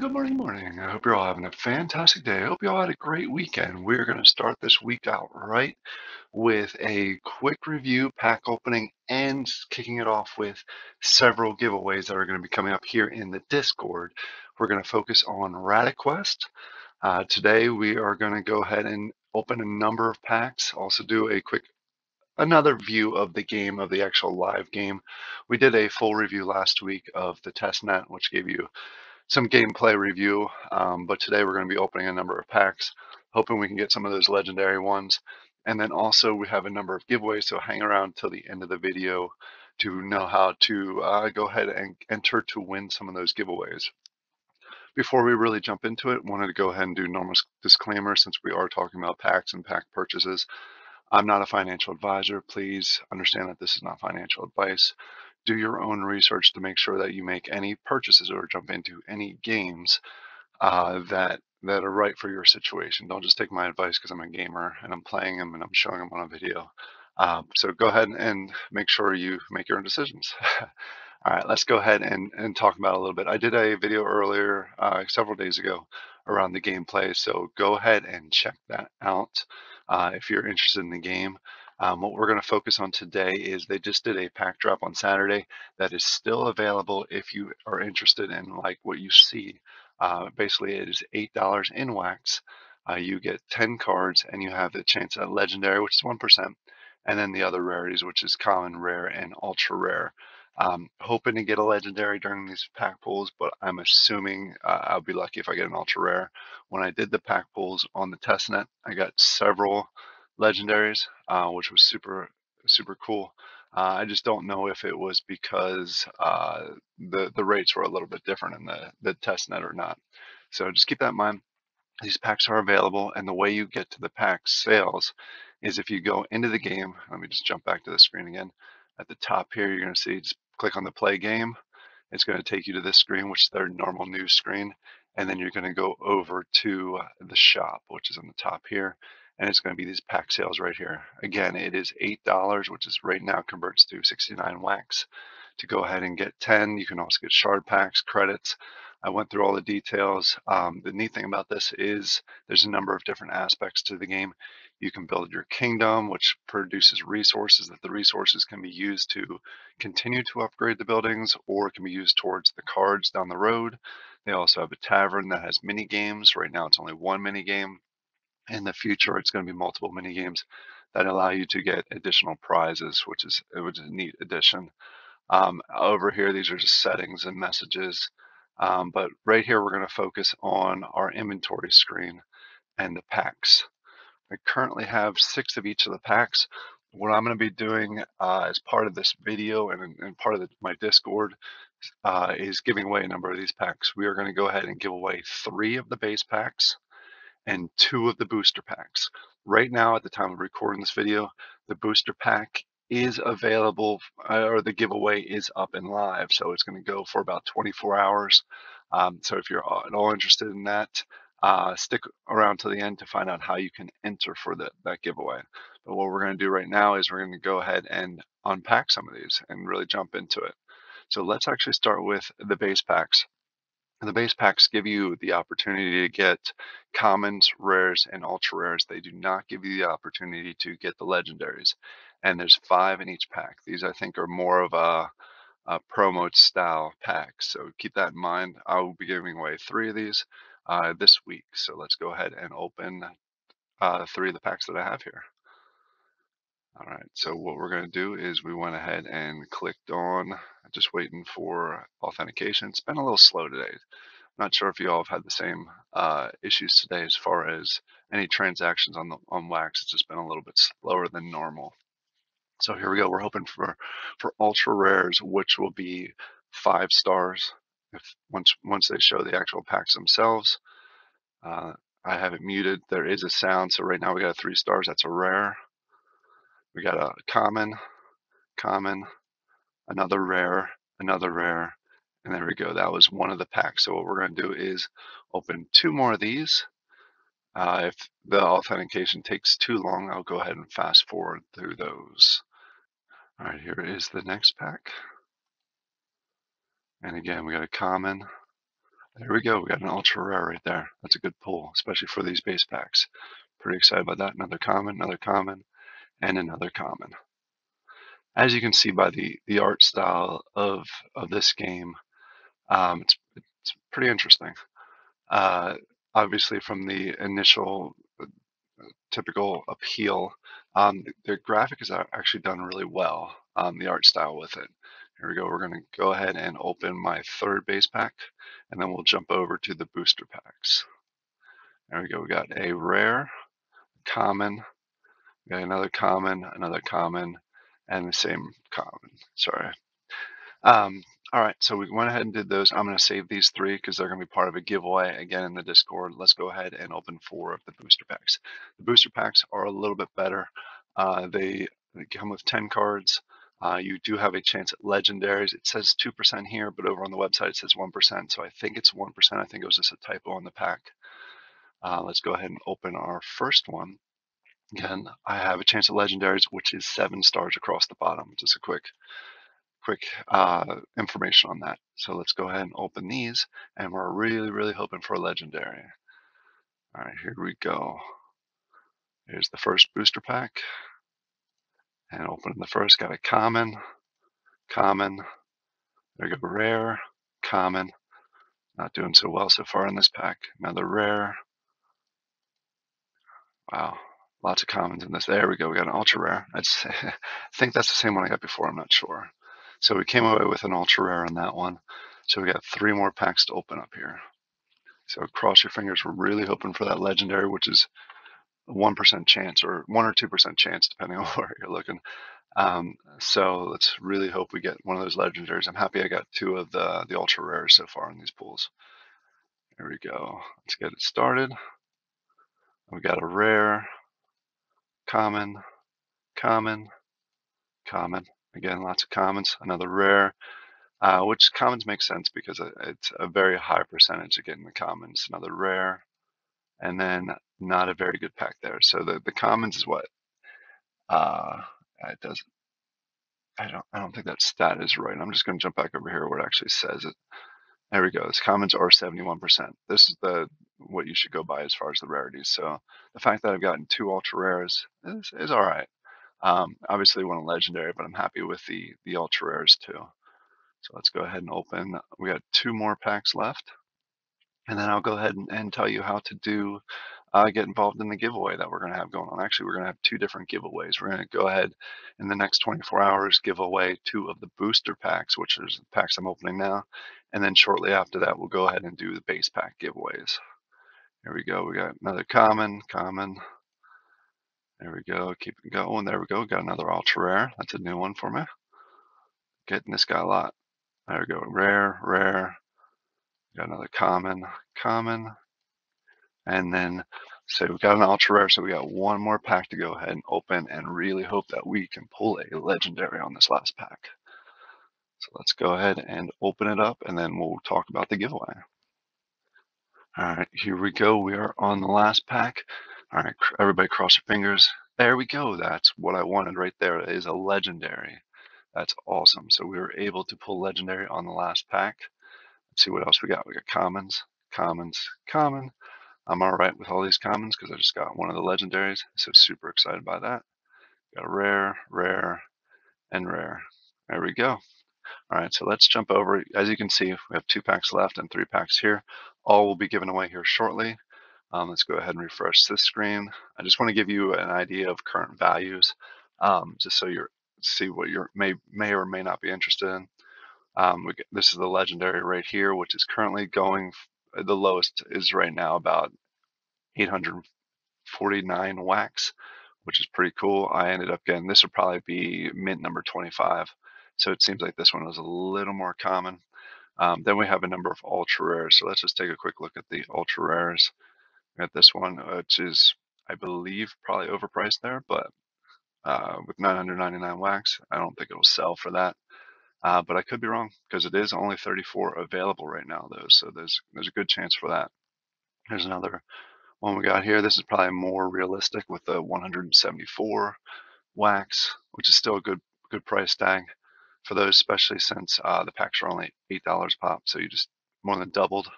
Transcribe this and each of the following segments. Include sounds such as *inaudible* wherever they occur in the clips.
good morning, morning. I hope you're all having a fantastic day. I hope you all had a great weekend. We're going to start this week out right with a quick review, pack opening, and kicking it off with several giveaways that are going to be coming up here in the Discord. We're going to focus on Rada Quest. Uh, today we are going to go ahead and open a number of packs, also do a quick another view of the game, of the actual live game. We did a full review last week of the testnet, which gave you some gameplay review, um, but today we're going to be opening a number of packs, hoping we can get some of those legendary ones. And then also we have a number of giveaways, so hang around till the end of the video to know how to uh, go ahead and enter to win some of those giveaways. Before we really jump into it, wanted to go ahead and do normal disclaimer since we are talking about packs and pack purchases. I'm not a financial advisor. Please understand that this is not financial advice. Do your own research to make sure that you make any purchases or jump into any games uh, that that are right for your situation. Don't just take my advice because I'm a gamer and I'm playing them and I'm showing them on a video. Um, so go ahead and make sure you make your own decisions. *laughs* All right, let's go ahead and, and talk about a little bit. I did a video earlier, uh, several days ago, around the gameplay, so go ahead and check that out uh, if you're interested in the game. Um, what we're going to focus on today is they just did a pack drop on Saturday that is still available if you are interested in like what you see. Uh, basically, it is $8 in wax. Uh, you get 10 cards and you have the chance at legendary, which is 1%, and then the other rarities, which is common, rare, and ultra rare. Um, hoping to get a legendary during these pack pulls, but I'm assuming uh, I'll be lucky if I get an ultra rare. When I did the pack pulls on the testnet, I got several legendaries, uh, which was super super cool. Uh, I just don't know if it was because uh, the the rates were a little bit different in the the test net or not. So just keep that in mind. These packs are available, and the way you get to the pack sales is if you go into the game. Let me just jump back to the screen again. At the top here, you're going to see just click on the play game. It's going to take you to this screen, which is their normal news screen. And then you're going to go over to the shop, which is on the top here. And it's going to be these pack sales right here. Again, it is $8, which is right now converts to 69 wax to go ahead and get 10. You can also get shard packs, credits. I went through all the details. Um, the neat thing about this is there's a number of different aspects to the game. You can build your kingdom, which produces resources that the resources can be used to continue to upgrade the buildings or can be used towards the cards down the road. They also have a tavern that has mini games. Right now, it's only one mini game. In the future, it's going to be multiple mini games that allow you to get additional prizes, which is, which is a neat addition. Um, over here, these are just settings and messages. Um, but right here, we're going to focus on our inventory screen and the packs. I currently have six of each of the packs. What I'm going to be doing uh, as part of this video and, and part of the, my Discord uh, is giving away a number of these packs. We are going to go ahead and give away three of the base packs and two of the booster packs. Right now, at the time of recording this video, the booster pack is available uh, or the giveaway is up and live. So it's going to go for about 24 hours. Um, so if you're at all interested in that, uh, stick around to the end to find out how you can enter for the, that giveaway. But what we're going to do right now is we're going to go ahead and unpack some of these and really jump into it. So let's actually start with the base packs. The base packs give you the opportunity to get commons, rares, and ultra rares. They do not give you the opportunity to get the legendaries. And there's five in each pack. These I think are more of a, a promo style packs. So keep that in mind. I will be giving away three of these uh, this week. So let's go ahead and open uh, three of the packs that I have here. All right, so what we're going to do is we went ahead and clicked on, just waiting for authentication. It's been a little slow today. I'm not sure if you all have had the same uh, issues today as far as any transactions on the on Wax. It's just been a little bit slower than normal. So here we go. We're hoping for for ultra rares, which will be five stars if once once they show the actual packs themselves. Uh, I have it muted. There is a sound, so right now we got three stars. That's a rare. We got a common, common, another rare, another rare, and there we go. That was one of the packs. So what we're going to do is open two more of these. Uh, if the authentication takes too long, I'll go ahead and fast forward through those. All right, here is the next pack. And again, we got a common, There we go. We got an ultra rare right there. That's a good pull, especially for these base packs. Pretty excited about that. Another common, another common, and another common. As you can see by the the art style of of this game, um, it's it's pretty interesting. Uh, obviously, from the initial uh, typical appeal, um, the graphic is actually done really well. Um, the art style with it. Here we go. We're going to go ahead and open my third base pack, and then we'll jump over to the booster packs. There we go. We got a rare, common, got another common, another common, and the same common. Sorry. Um, all right, so we went ahead and did those. I'm going to save these three because they're going to be part of a giveaway again in the Discord. Let's go ahead and open four of the booster packs. The booster packs are a little bit better. Uh, they, they come with 10 cards. Uh, you do have a chance at legendaries. It says 2% here, but over on the website it says 1%. So I think it's 1%. I think it was just a typo on the pack. Uh, let's go ahead and open our first one. Again, I have a chance at legendaries, which is seven stars across the bottom. Just a quick, quick uh, information on that. So let's go ahead and open these, and we're really, really hoping for a legendary. All right, here we go. Here's the first booster pack. And opening the first, got a common, common, there we go, rare, common. Not doing so well so far in this pack. Another rare. Wow, lots of commons in this. There we go, we got an ultra rare. *laughs* I think that's the same one I got before, I'm not sure. So we came away with an ultra rare on that one. So we got three more packs to open up here. So cross your fingers. We're really hoping for that legendary, which is 1% chance or 1 or 2% chance, depending *laughs* on where you're looking. Um, so let's really hope we get one of those legendaries. I'm happy I got two of the, the ultra rares so far in these pools. There we go. Let's get it started. We got a rare, common, common, common. Again, lots of commons. Another rare, uh, which commons make sense because it's a very high percentage of getting the commons. Another rare, and then not a very good pack there. So the, the commons is what uh, it does. I don't I don't think that stat is right. I'm just going to jump back over here where it actually says it. There we go. This commons are 71%. This is the what you should go by as far as the rarities. So the fact that I've gotten two ultra rares is, is all right. Um, obviously one legendary, but I'm happy with the the ultra rares too. So let's go ahead and open. We got two more packs left. And then I'll go ahead and, and tell you how to do uh, get involved in the giveaway that we're going to have going on. Actually, we're going to have two different giveaways. We're going to go ahead in the next 24 hours give away two of the booster packs, which is the packs I'm opening now. And then shortly after that, we'll go ahead and do the base pack giveaways. Here we go. We got another common, common. There we go. Keep it going. There we go. Got another ultra rare. That's a new one for me. Getting this guy a lot. There we go. Rare, rare. Got another common, common, and then, so we've got an ultra rare, so we got one more pack to go ahead and open and really hope that we can pull a legendary on this last pack. So let's go ahead and open it up and then we'll talk about the giveaway. All right, here we go. We are on the last pack. All right, everybody cross your fingers. There we go. That's what I wanted right there. A legendary. That's awesome. So we were able to pull legendary on the last pack. Let's see what else we got. We got commons, commons, common, I'm all right with all these commons because I just got one of the legendaries. So super excited by that. Got a rare, rare, and rare. There we go. All right, so let's jump over. As you can see, we have two packs left and three packs here. All will be given away here shortly. Um, let's go ahead and refresh this screen. I just want to give you an idea of current values, um, just so you see what you may may or may not be interested in. Um, get, this is the legendary right here, which is currently going the lowest is right now about 849 wax, which is pretty cool. I ended up getting this would probably be mint number 25. So it seems like this one was a little more common. Um, then we have a number of ultra rares. So let's just take a quick look at the ultra rares. We got this one, which is, I believe, probably overpriced there, but uh, with 999 wax, I don't think it'll sell for that. Uh, but I could be wrong because it is only 34 available right now, though. So there's there's a good chance for that. Here's another one we got here. This is probably more realistic with the 174 wax, which is still a good good price tag for those, especially since uh, the packs are only eight dollars pop. So you just more than doubled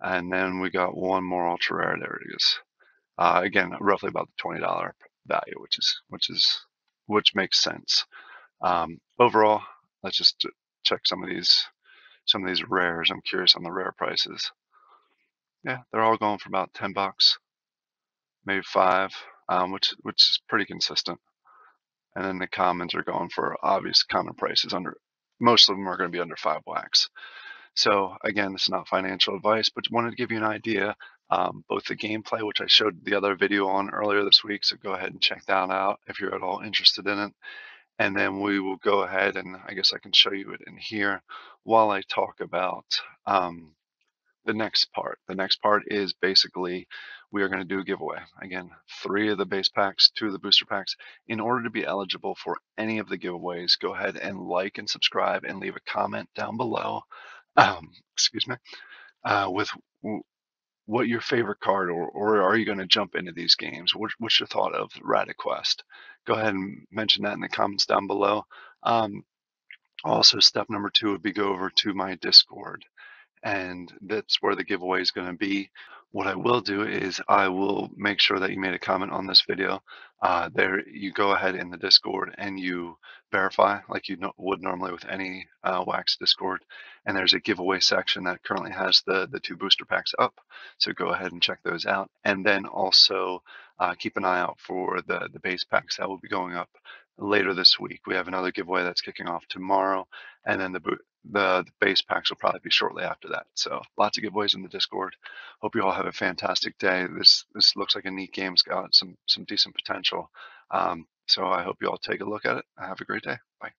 And then we got one more ultra rare. There it is. Uh, again, roughly about the twenty dollar value, which is which is which makes sense. Um, overall, let's just check some of these some of these rares. I'm curious on the rare prices. Yeah, they're all going for about ten bucks, maybe five, um, which which is pretty consistent. And then the commons are going for obvious common prices under. Most of them are going to be under five wax. So again, this is not financial advice, but wanted to give you an idea. Um, both the gameplay, which I showed the other video on earlier this week, so go ahead and check that out if you're at all interested in it. And then we will go ahead and I guess I can show you it in here while I talk about um, the next part. The next part is basically we are going to do a giveaway. Again, three of the base packs, two of the booster packs. In order to be eligible for any of the giveaways, go ahead and like and subscribe and leave a comment down below. *clears throat* Um, excuse me. Uh, with what your favorite card, or, or are you going to jump into these games? What, what's your thought of Rada Quest? Go ahead and mention that in the comments down below. Um, also, step number two would be go over to my Discord and that's where the giveaway is going to be. What I will do is I will make sure that you made a comment on this video. Uh, there, you go ahead in the Discord and you verify like you would normally with any uh, Wax Discord. And there's a giveaway section that currently has the, the two booster packs up. So go ahead and check those out. And then also uh, keep an eye out for the, the base packs that will be going up later this week. We have another giveaway that's kicking off tomorrow. And then the, the, the base packs will probably be shortly after that. So lots of giveaways in the Discord. Hope you all have a fantastic day. This this looks like a neat game. It's got some some decent potential. Um, so I hope you all take a look at it. Have a great day. Bye.